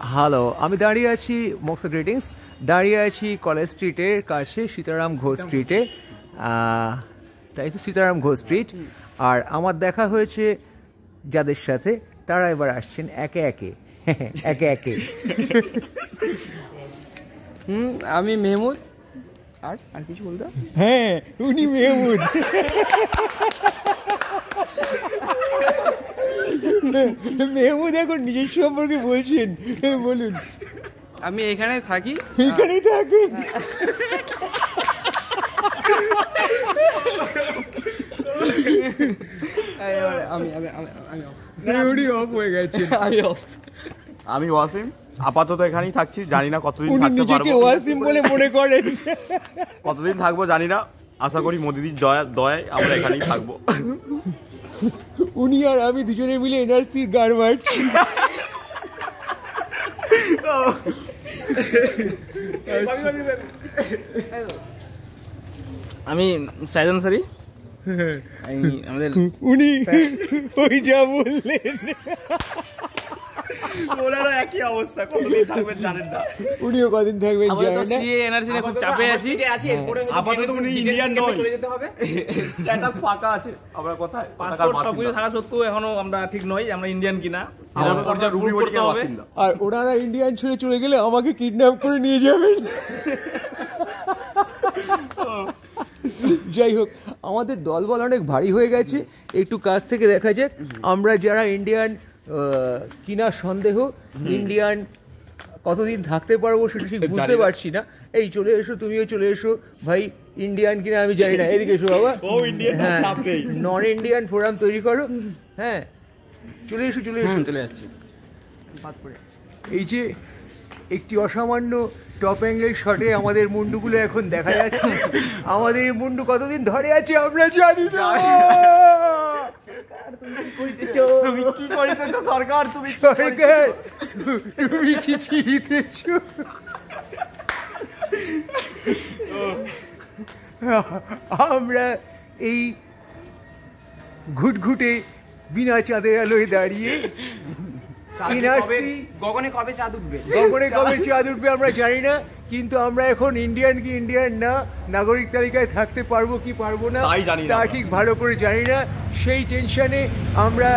Hello আমি দাঁড়িয়ে আছি মক্সা গ্রিটিংস দাঁড়িয়ে আছি কলেজ স্ট্রিটের কাছে সীতারাম ঘোষ স্ট্রিটে তাই তো সীতারাম ঘোষ স্ট্রিট আর আমার দেখা হয়েছে যাদের সাথে তারা এবার আসছেন একে একে। একে একে। হুম আমি মেহমুদ। আর আর কিছু বলতে হ্যাঁ উনি মেহমুদ। মেহমুদ এখন নিজের সম্পর্কে বলছেন। বলুন। আমি এখানে থাকি। এখানেই থাকি। আমি অফ হয়ে গেছেন আমি অফ আমি ওয়াসিম আপাতত এখানেই থাকছি জানি না কতদিন থাকতে পারব। ওয়াসিম বলে মনে করেন। কতদিন থাকব জানি না আশা করি মোদিদির দয়া দয়ায় আমরা এখানেই থাকব। উনি আর আমি দুজনে মিলে এনআরসির গান মারছি। আমি সাইদ আনসারি আমাদের উনি ওই যা বললেন। ওনারা একই অবস্থা কতদিন থাকবেন জানেন না। উনিও কদিন থাকবেন জানি না? সিএ এনআরসি নিয়ে খুব চাপে আছি। আপাতত উনি ইন্ডিয়ান নয়। স্ট্যাটাস ফাঁকা আছে আমরা কোথায়? পাসপোর্ট সবকিছু থাকা সত্ত্বেও এখনও আমরা ঠিক নই আমরা ইন্ডিয়ান কিনা। আমাদের করতে হবে। আর ওনারা ইন্ডিয়ান ছেড়ে চলে গেলে আমাকে কিডন্যাপ করে নিয়ে যাবেন। যাই হোক আমাদের দলবল অনেক ভারী হয়ে গেছে। একটু কাছ থেকে দেখা যাক। আমরা যারা ইন্ডিয়ান কিনা সন্দেহ? ইন্ডিয়ান কতদিন থাকতে পারব সেটা ঠিক বুঝতে পারছি না। এই চলে এসো তুমিও চলে এসো। ভাই ইন্ডিয়ান কিনা আমি জানি না। এদিকে এসো বাবা। হ্যাঁ নন ইন্ডিয়ান ফোরাম তৈরি করো। হ্যাঁ চলে এসো চলে এসো। চলে যাচ্ছি। এই যে একটি অসামান্য টপ অ্যাঙ্গেল শটে আমাদের মুন্ডুগুলো এখন দেখা যাচ্ছে। আমাদের এই মুন্ডু কতদিন ধরে আছে আমরা জানি না। তুমি কি করিতেছ সরকার তুমি তুমি কি আমরা এই ঘুটঘুটে বিনা চাঁদের আলোয় দাঁড়িয়ে গগনে কবে চাঁদ উঠবে? গগনে কবে চাঁদ উঠবে আমরা জানি না কিন্তু আমরা এখন ইন্ডিয়ান কি ইন্ডিয়ান না নাগরিক তালিকায় থাকতে পারব কি পারব না তাই জানি না তা ঠিক ভালো করে জানি না। সেই টেনশনে আমরা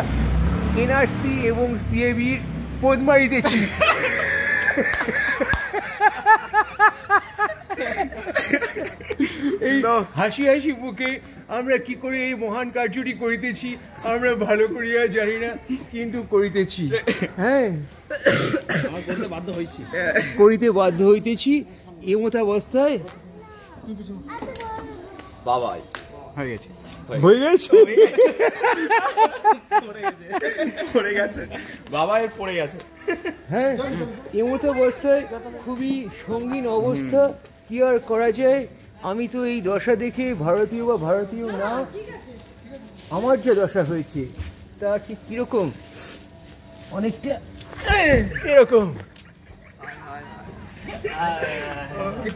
এনআরসি এবং সিএবির পদমা দিতেছি এই হাসি হাসি মুখে আমরা কি করে এই মহান কার্যটি করিতেছি আমরা ভালো করিয়া জানি না কিন্তু করিতেছি। হ্যাঁ। বাধ্য হয়েছি। করিতে বাধ্য হইতেছি এমত অবস্থায় বাবাই। হয়ে গেছে। হয়ে গেছে। পড়ে গেছে। বাবাই পড়ে গেছে। হ্যাঁ। এমত অবস্থায় খুবই সঙ্গীন অবস্থা। কি আর করা যায়? আমি তো এই দশা দেখে ভারতীয় বা ভারতীয় না। আমার যে দশা হয়েছে তা ঠিক কীরকম? অনেকটা এরকম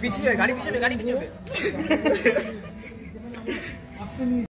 পিছিয়ে গাড়ি পিছিয়ে গাড়ি পিছিয়ে